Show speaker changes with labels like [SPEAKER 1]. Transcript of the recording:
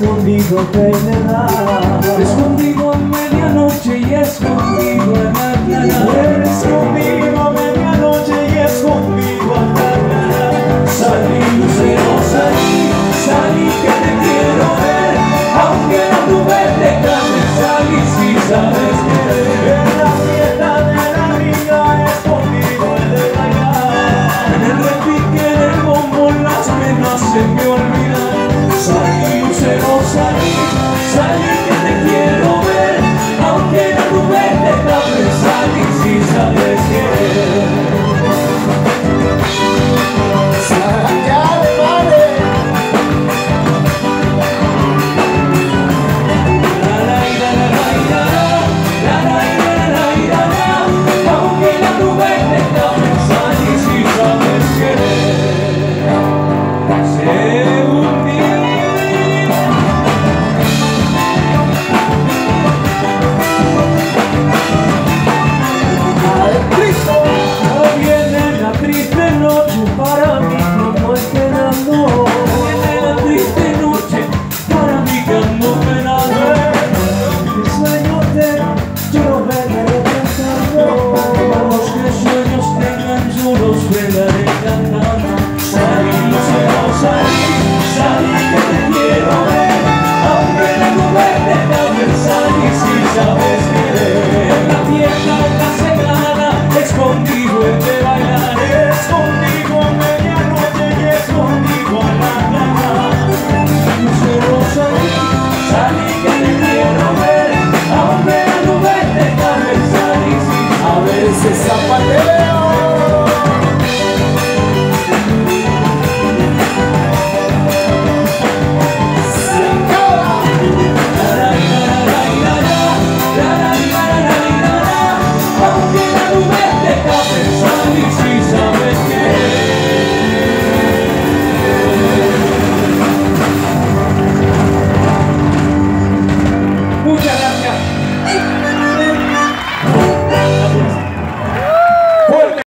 [SPEAKER 1] nascondido prenderà
[SPEAKER 2] when the